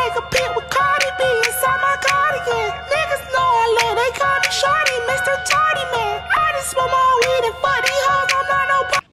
take a pic with Cardi B inside my cardigan. Niggas know I love, they call me Shorty, Mr. Tardy Man. I just want my